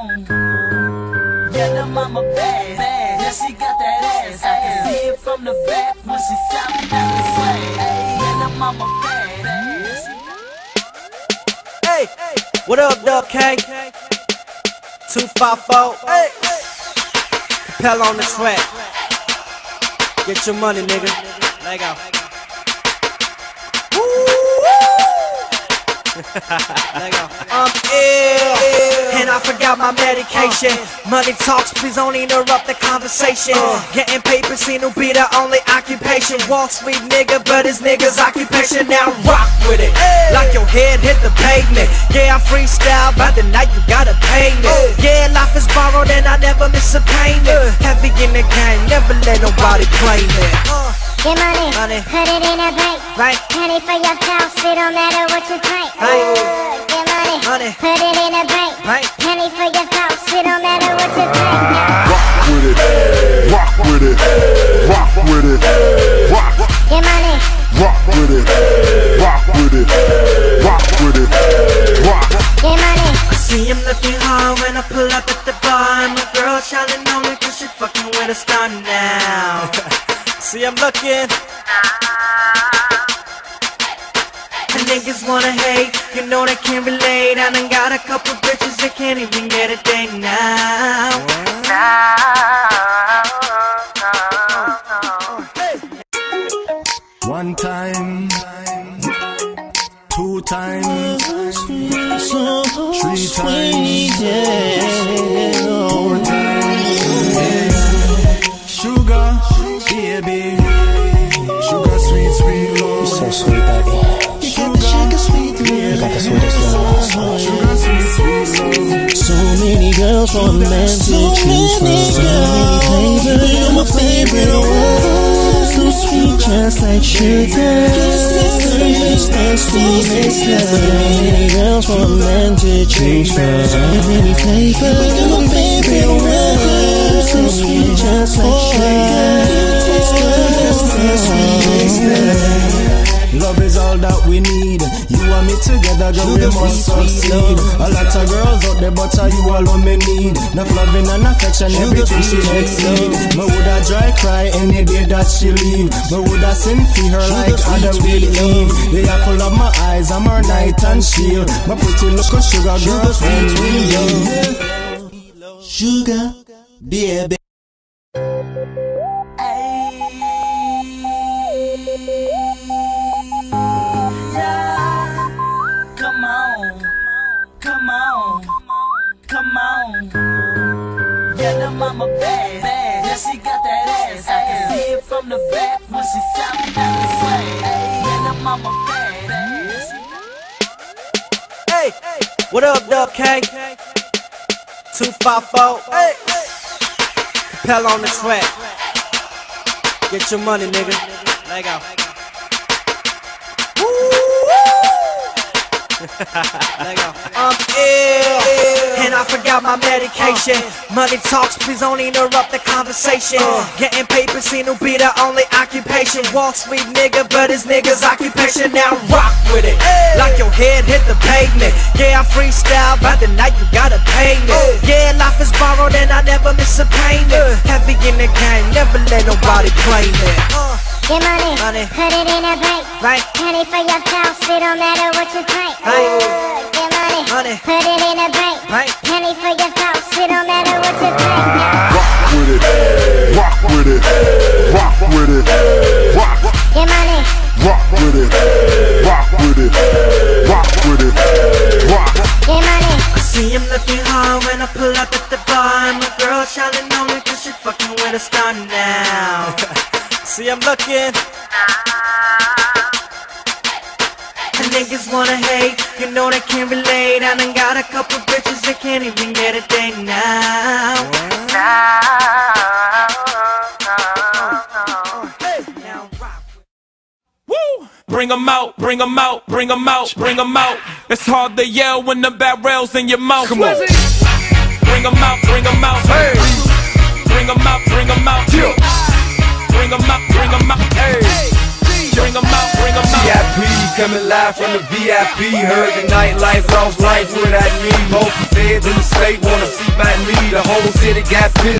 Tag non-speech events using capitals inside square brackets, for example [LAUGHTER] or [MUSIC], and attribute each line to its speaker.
Speaker 1: on. Yeah, the mama bad, bad. Yeah, she got that ass. I can see it from the back when she sounding at the sway. Yeah, the mama bad, bad.
Speaker 2: Hey, what up, Dub K? 254. Hey, Kapela on the track. Get your money, nigga. Lego. I'm ill, and I forgot my medication. Money talks, please don't interrupt the conversation. Uh. Getting paper seem to be the only occupation. Wall Street nigga, but his nigga's occupation. Now rock with it, like your head hit the pavement. Yeah, I freestyle, by the night you gotta pay me. Oh. Yeah, life is borrowed and I never miss a payment. Heavy in the game, never let nobody claim it. Uh.
Speaker 3: Get money,
Speaker 2: Money.
Speaker 3: put it in a bank.
Speaker 2: Right.
Speaker 3: Penny for your house, it don't matter what you think.
Speaker 2: Right.
Speaker 3: Get money,
Speaker 2: Money.
Speaker 3: put it in a bank.
Speaker 2: Right.
Speaker 3: Penny for your house, it don't matter what you think.
Speaker 4: Rock with it, rock with it, rock with it, rock,
Speaker 3: Get money,
Speaker 4: rock with it, rock with it, rock with it, rock.
Speaker 3: get money.
Speaker 2: I see him looking hard when I pull up at the bar And my girl shouting on me cause she fucking with a star now [LAUGHS] See I'm looking. And niggas wanna hate, you know they can't relate. I done got a couple bitches that can't even get a date now.
Speaker 5: One time, two times, three times.
Speaker 6: Girls for a man to choose from. So many flavors. You're my favorite one. So sweet, just like sugar. So many girls for a man to choose from. So many flavors. You're my favorite one. So sweet, just like
Speaker 5: You and me together, girl, we must succeed. A lot of girls out there, but are you alone me need? Enough loving and affection, everything she exceed. Me woulda dry cry any day that she leave. Me woulda sin for her like Adam did Eve. The apple of my eyes, I'm her night and shield. My pretty little sugar girlfriend with you.
Speaker 6: Sugar, baby.
Speaker 1: From the back when she shot me down the sway. Yeah, the mama badass.
Speaker 2: Hey, what up, Dub K? 254. Hey, Kapela on the track. Get your money, nigga. Let I'm um, ill, and I forgot my medication. Money talks, please don't interrupt the conversation. Getting paper seem to be the only occupation. Walk sweet nigga, but his nigga's occupation. Now rock with it, like your head hit the pavement. Yeah, I freestyle, by the night you gotta pay me. Yeah, life is borrowed and I never miss a payment. Heavy in the game, never let nobody claim it.
Speaker 3: Get money,
Speaker 2: Money.
Speaker 3: put it in a bank.
Speaker 2: Right.
Speaker 3: Penny for your house, it don't matter what you think.
Speaker 2: Right.
Speaker 3: Get money,
Speaker 2: Money.
Speaker 3: put it in a bank.
Speaker 2: Right.
Speaker 3: Penny for your house, it don't matter what you think.
Speaker 4: Rock with it, rock with it, rock with it, rock,
Speaker 3: Get money,
Speaker 4: rock with it, rock with it, rock with it, rock.
Speaker 3: get money.
Speaker 2: I see him looking hard when I pull up at the bar And my girl shouting on me cause she fucking with a star now [LAUGHS] See I'm looking And niggas wanna hate, you know they can't relate I done got a couple bitches that can't even get a thing now Now rock
Speaker 7: Woo! Bring 'em out, bring 'em out, bring 'em out, bring 'em out. It's hard to yell when the barrel's in your mouth. Come on. Bring 'em out, bring 'em out. Hey. Bring 'em out, bring 'em out. Bring 'em out, bring 'em out. Hey.
Speaker 8: VIP coming live from the VIP. Heard the nightlife, lost life without me. Both the feds in the state wanna see my me. The whole city got pissed.